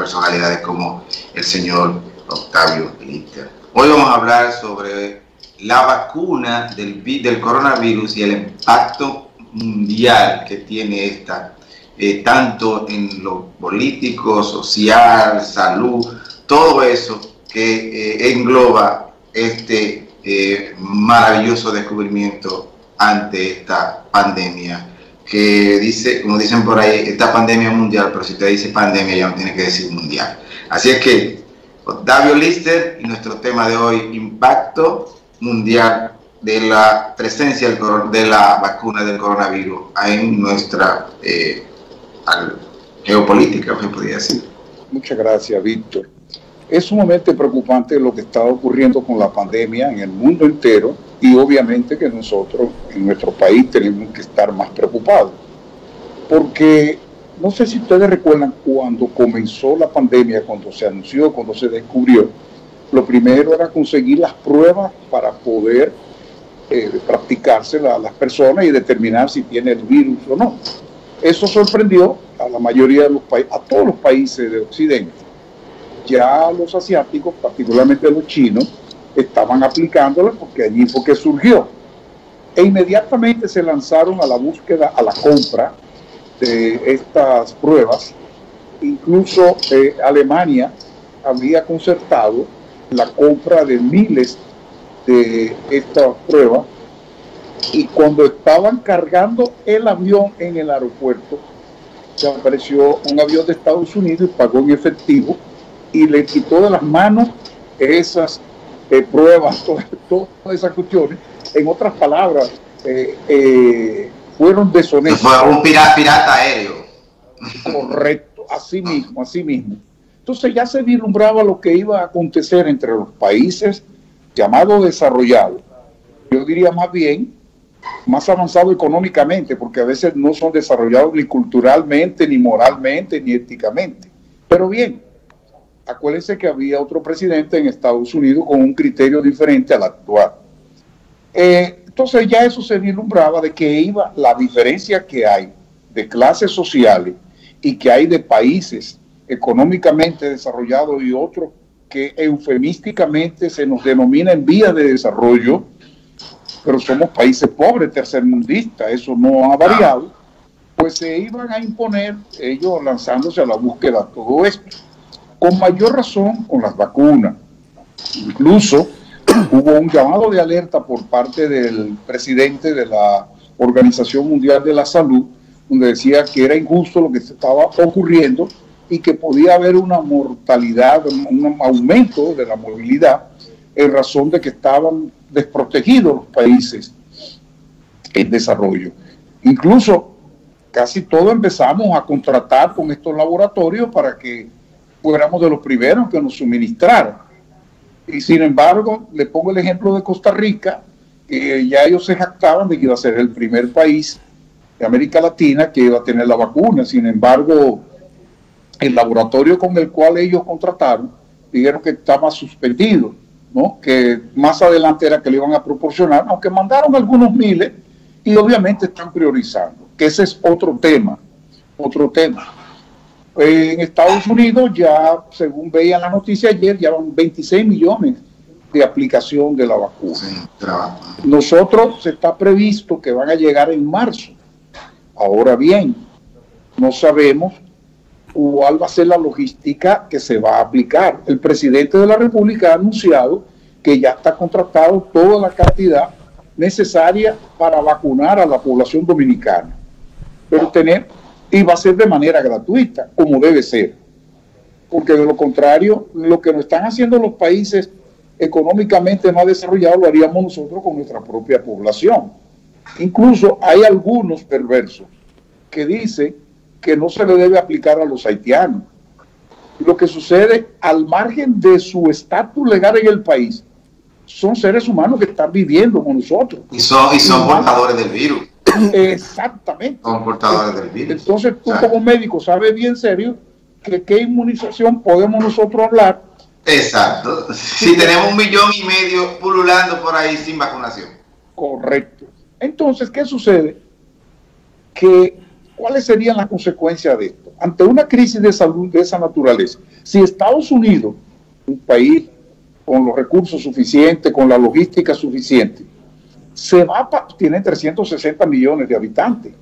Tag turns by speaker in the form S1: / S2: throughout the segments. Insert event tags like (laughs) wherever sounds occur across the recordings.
S1: personalidades como el señor Octavio Lister. Hoy vamos a hablar sobre la vacuna del, del coronavirus y el impacto mundial que tiene esta, eh, tanto en lo político, social, salud, todo eso que eh, engloba este eh, maravilloso descubrimiento ante esta pandemia que dice, como dicen por ahí, esta pandemia mundial, pero si usted dice pandemia ya no tiene que decir mundial. Así es que Octavio Lister y nuestro tema de hoy, impacto mundial de la presencia de la vacuna del coronavirus en nuestra eh, geopolítica, podría decir.
S2: Muchas gracias, Víctor. Es sumamente preocupante lo que está ocurriendo con la pandemia en el mundo entero y obviamente que nosotros en nuestro país tenemos que estar más preocupados. Porque no sé si ustedes recuerdan cuando comenzó la pandemia, cuando se anunció, cuando se descubrió, lo primero era conseguir las pruebas para poder eh, a las personas y determinar si tiene el virus o no. Eso sorprendió a la mayoría de los países, a todos los países de Occidente. Ya los asiáticos, particularmente los chinos, estaban aplicándola porque allí fue que surgió. E inmediatamente se lanzaron a la búsqueda, a la compra de estas pruebas. Incluso eh, Alemania había concertado la compra de miles de estas pruebas y cuando estaban cargando el avión en el aeropuerto, se apareció un avión de Estados Unidos y pagó en efectivo y le quitó de las manos esas eh, pruebas, (laughs) todas, esas cuestiones. En otras palabras, eh, eh, fueron deshonestos.
S1: Fue un pirata, pirata aéreo.
S2: Correcto, así mismo, así mismo. Entonces ya se vislumbraba lo que iba a acontecer entre los países llamados desarrollados. Yo diría más bien más avanzado económicamente, porque a veces no son desarrollados ni culturalmente, ni moralmente, ni éticamente. Pero bien, acuérdense que había otro presidente en Estados Unidos con un criterio diferente al actual. Eh, entonces ya eso se vislumbraba de que iba la diferencia que hay de clases sociales y que hay de países económicamente desarrollados y otros que eufemísticamente se nos denomina en vías de desarrollo, pero somos países pobres, tercermundistas, eso no ha variado, pues se iban a imponer ellos lanzándose a la búsqueda de todo esto con mayor razón con las vacunas. Incluso (clears throat) hubo un llamado de alerta por parte del presidente de la Organización Mundial de la Salud, donde decía que era injusto lo que estaba ocurriendo y que podía haber una mortalidad, un aumento de la movilidad en razón de que estaban desprotegidos los países en desarrollo. Incluso casi todos empezamos a contratar con estos laboratorios para que fuéramos de los primeros que nos suministraran. Y sin embargo, le pongo el ejemplo de Costa Rica, que ya ellos se jactaban de que iba a ser el primer país de América Latina que iba a tener la vacuna. Sin embargo, el laboratorio con el cual ellos contrataron dijeron que estaba suspendido, ¿no? que más adelante era que le iban a proporcionar, aunque mandaron algunos miles y obviamente están priorizando, que ese es otro tema, otro tema. En Estados Unidos ya, según veían la noticia ayer, ya van 26 millones de aplicación de la vacuna. Nosotros se está previsto que van a llegar en marzo. Ahora bien, no sabemos cuál va a ser la logística que se va a aplicar. El presidente de la República ha anunciado que ya está contratado toda la cantidad necesaria para vacunar a la población dominicana. Pero tener, y va a ser de manera gratuita, como debe ser. Porque de lo contrario, lo que nos están haciendo los países económicamente más desarrollados lo haríamos nosotros con nuestra propia población. Incluso hay algunos perversos que dicen que no se le debe aplicar a los haitianos. Lo que sucede al margen de su estatus legal en el país, son seres humanos que están viviendo con nosotros.
S1: Y son, y son portadores del virus. (coughs)
S2: Exactamente.
S1: Comportadores del virus.
S2: Entonces tú como médico sabes bien serio que qué inmunización podemos nosotros hablar.
S1: Exacto. Si tenemos un millón y medio pululando por ahí sin vacunación.
S2: Correcto. Entonces, ¿qué sucede? Que, ¿cuáles serían las consecuencias de esto? ante una crisis de salud de esa naturaleza, si Estados Unidos, un país con los recursos suficientes, con la logística suficiente, se va tiene 360 millones de habitantes.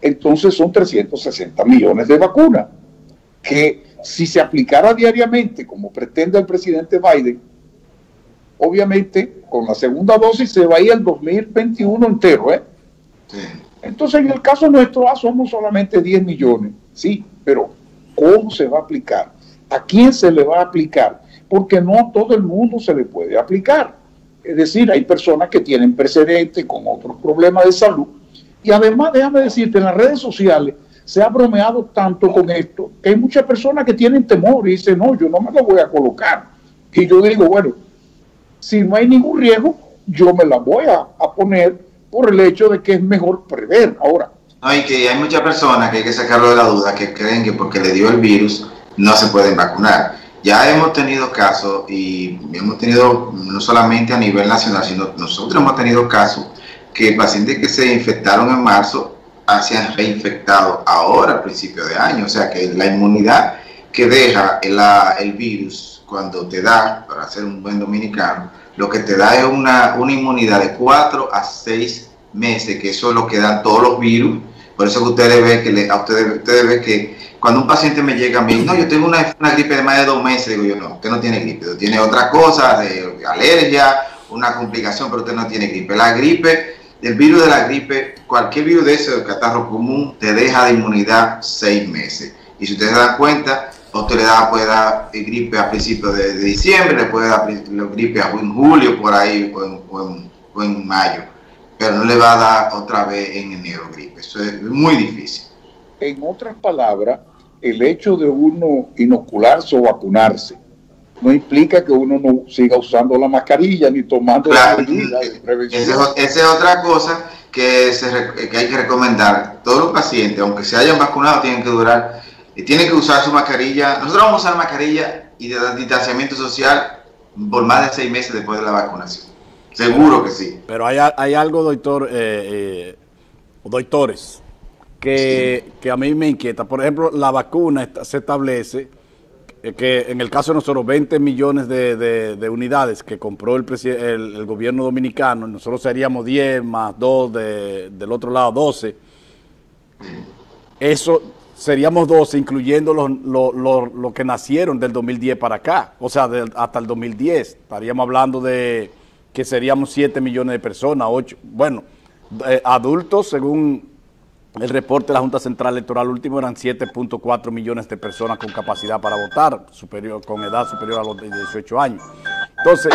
S2: Entonces son 360 millones de vacunas que si se aplicara diariamente, como pretende el presidente Biden, obviamente con la segunda dosis se va a ir el 2021 entero. ¿eh? Entonces, en el caso nuestro, ah, somos solamente 10 millones, sí, pero ¿cómo se va a aplicar? ¿A quién se le va a aplicar? Porque no a todo el mundo se le puede aplicar. Es decir, hay personas que tienen precedentes con otros problemas de salud. Y además, déjame decirte, en las redes sociales se ha bromeado tanto con esto que hay muchas personas que tienen temor y dicen, no, yo no me lo voy a colocar. Y yo digo, bueno, si no hay ningún riesgo, yo me la voy a, poner por el hecho de que es mejor prever. Ahora.
S1: No, que hay muchas personas que hay que sacarlo de la duda, que creen que porque le dio el virus no se pueden vacunar. Ya hemos tenido casos y hemos tenido no solamente a nivel nacional, sino nosotros hemos tenido casos que pacientes que se infectaron en marzo se han reinfectado ahora al principio de año. O sea que la inmunidad que deja el, el virus cuando te da, para ser un buen dominicano, lo que te da es una, una inmunidad de 4 a 6 meses, que eso es lo que dan todos los virus. Por eso que ustedes ven que a ustedes, ustedes ven que cuando un paciente me llega a mí, no, yo tengo una, gripe de más de dos meses, digo yo, no, usted no tiene gripe, usted tiene otra cosa, de alergia, una complicación, pero usted no tiene gripe. La gripe, el virus de la gripe, cualquier virus de ese, el catarro común, te deja de inmunidad seis meses. Y si ustedes se dan cuenta, usted le da, puede dar gripe a principios de, diciembre, le puede dar gripe en julio, por ahí, o en, mayo, pero no le va a dar otra vez en enero gripe. Eso es muy difícil.
S2: En otras palabras, el hecho de uno inocularse o vacunarse no implica que uno no siga usando la mascarilla ni tomando
S1: la medidas de prevención. Esa es otra cosa que, que hay que recomendar. Todos los pacientes, aunque se hayan vacunado, tienen que durar tiene que usar su mascarilla. Nosotros vamos a usar mascarilla y de distanciamiento social por más de seis meses después de la vacunación. Seguro que sí.
S3: Pero hay, hay algo, doctor, eh, eh doctores, que, que, a mí me inquieta. Por ejemplo, la vacuna se establece eh, que en el caso de nosotros 20 millones de, de, unidades que compró el, el, el, gobierno dominicano, nosotros seríamos 10 más 2 del otro lado 12. Eso seríamos 12, incluyendo los, los, que nacieron del 2010 para acá, o sea, hasta el 2010. Estaríamos hablando de que seríamos 7 millones de personas, 8, bueno, eh, adultos, según el reporte de la Junta Central Electoral último, eran 7.4 millones de personas con capacidad para votar, superior, con edad superior a los 18 años. Entonces,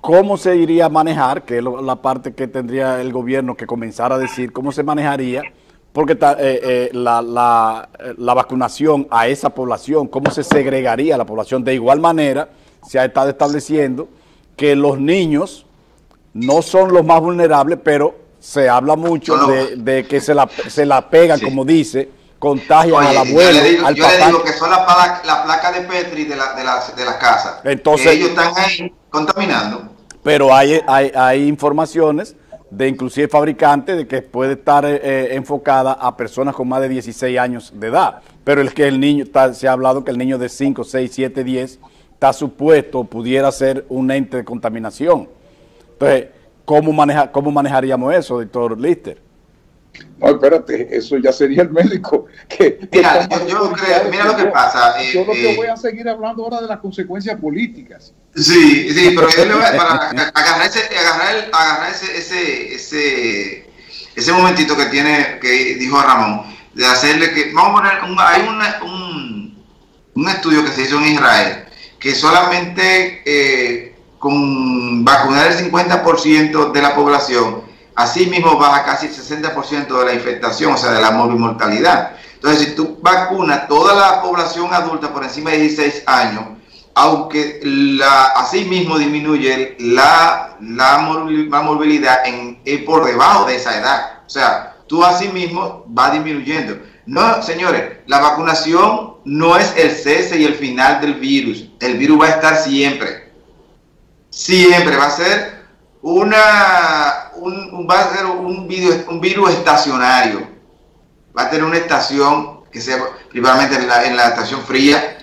S3: ¿cómo se iría a manejar? Que es la parte que tendría el gobierno que comenzar a decir, ¿cómo se manejaría? porque eh, eh, la, la, la, vacunación a esa población, cómo se segregaría la población. De igual manera, se ha estado estableciendo que los niños no son los más vulnerables, pero se habla mucho de, que se la, se la pegan, como dice, contagian al abuelo,
S1: yo le digo, yo Le digo que son la, placa de Petri de la, de.
S3: Entonces,
S1: ellos están ahí contaminando.
S3: Pero hay, hay, hay informaciones de inclusive fabricante de que puede estar eh, eh, enfocada a personas con más de 16 años de edad. Pero el que el niño, se ha hablado que el niño de 5, 6, 7, 10 está supuesto, pudiera ser un ente de contaminación. Entonces, ¿cómo, maneja, cómo manejaríamos eso, doctor Lister?
S2: No, espérate, eso ya sería el médico. (laughs) Que,
S1: mira, yo, creo, mira lo que pasa.
S2: yo lo que eh, voy a seguir hablando ahora de las consecuencias políticas.
S1: Sí, sí, pero yo le voy a, para agarrar ese, agarrar, agarrar ese, ese, ese, ese momentito que tiene, que dijo Ramón, de hacerle que, vamos a poner, un, hay un, un estudio que se hizo en Israel, que solamente eh, con vacunar el 50% de la población, así mismo baja casi el 60% de la infectación, o sea, de la mortalidad. Entonces, si tú vacunas toda la población adulta por encima de 16 años, aunque la, asimismo disminuye la, la, morbilidad en, por debajo de esa edad. O sea, tú asimismo va disminuyendo. No, señores, la vacunación no es el cese y el final del virus. El virus va a estar siempre. Siempre va a ser una un, va a ser un, virus, un virus estacionario. Va a tener una estación que sea principalmente en la, en la estación fría,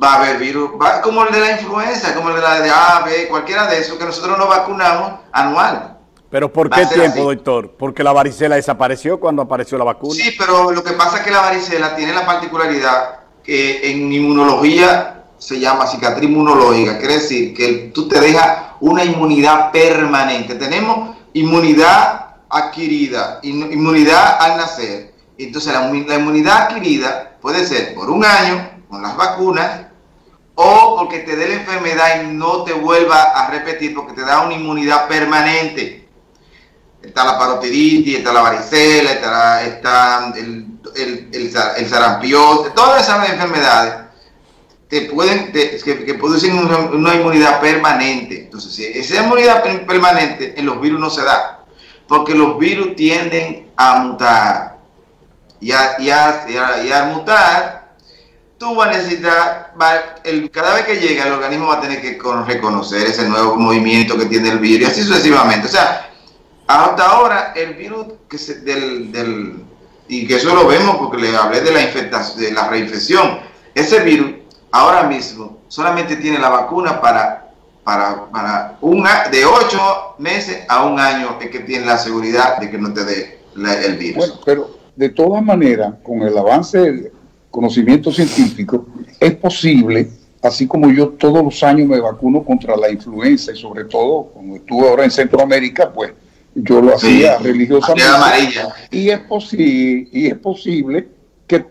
S1: va a haber virus, va, como el de la influenza, como el de la de A, B, cualquiera de esos que nosotros nos vacunamos anual.
S3: ¿Pero por qué tiempo, doctor? Porque la varicela desapareció cuando apareció la vacuna.
S1: Sí, pero lo que pasa es que la varicela tiene la particularidad que en inmunología se llama cicatriz inmunológica, quiere decir que tú te dejas una inmunidad permanente. Tenemos inmunidad adquirida, inmunidad al nacer. Entonces la, inmunidad adquirida puede ser por un año con las vacunas o porque te dé la enfermedad y no te vuelva a repetir porque te da una inmunidad permanente está la parotiditis, está la varicela, está, el, el, el, sarampión, todas esas enfermedades te pueden, que, producen una, inmunidad permanente. Entonces, esa inmunidad permanente en los virus no se da, porque los virus tienden a mutar. Y, a, y, a, mutar, tú vas a necesitar, el, cada vez que llega el organismo va a tener que reconocer ese nuevo movimiento que tiene el virus y así sucesivamente. O sea, hasta ahora, el virus que del, del, y que eso lo vemos porque le hablé de la, infectación, de la reinfección, ese virus ahora mismo solamente tiene la vacuna para, para, para un, de ocho meses a un año es que tiene la seguridad de que no te dé el virus.
S2: Bueno, pero de todas maneras, con el avance del conocimiento científico, es posible así como yo todos los años me vacuno contra la influenza y sobre todo cuando estuve ahora en Centroamérica, pues yo lo hacía religiosamente. Y es, posible y es posible que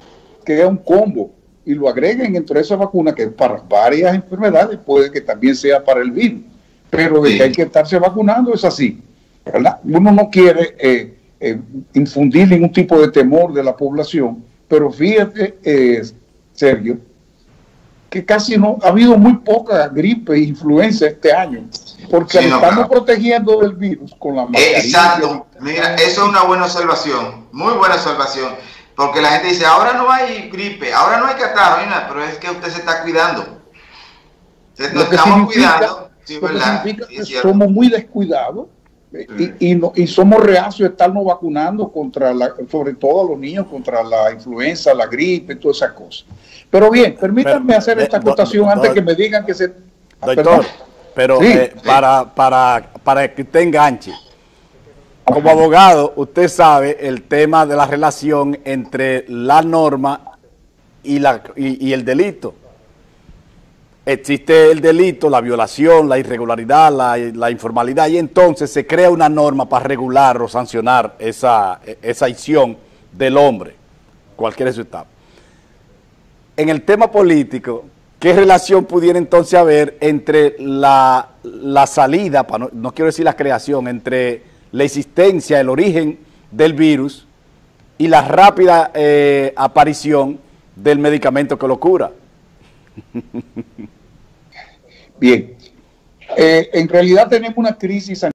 S2: quede un combo y lo agreguen entre esa vacuna que para varias enfermedades puede que también sea para el virus. Pero de que hay que estarse vacunando es así. ¿verdad? Uno no quiere eh, eh, infundir ningún tipo de temor de la población, pero fíjate, eh, Sergio, que casi no ha habido muy poca gripe e influenza este año, porque estamos protegiendo del virus con la
S1: mascarilla. Exacto, mira, eso es una buena observación, muy buena observación, porque la gente dice, ahora no hay gripe, ahora no hay catarro, pero es que usted se está cuidando.
S2: Nos estamos cuidando. significa que somos muy descuidados y, y, somos reacios a estarnos vacunando contra la, sobre todo a los niños contra la influenza, la gripe, todas esas cosas. Pero bien, permítanme hacer esta acotación antes que me digan que se...
S3: Doctor, pero eh, para, para, para que usted enganche, como abogado, usted sabe el tema de la relación entre la norma y, la, y el delito existe el delito, la violación, la irregularidad, la, informalidad, y entonces se crea una norma para regular o sancionar esa, esa acción del hombre, su estado. En el tema político, ¿qué relación pudiera entonces haber entre la, salida, no, quiero decir la creación, entre la existencia, el origen del virus y la rápida eh, aparición del medicamento que lo cura?
S2: Bien, eh, en realidad tenemos una crisis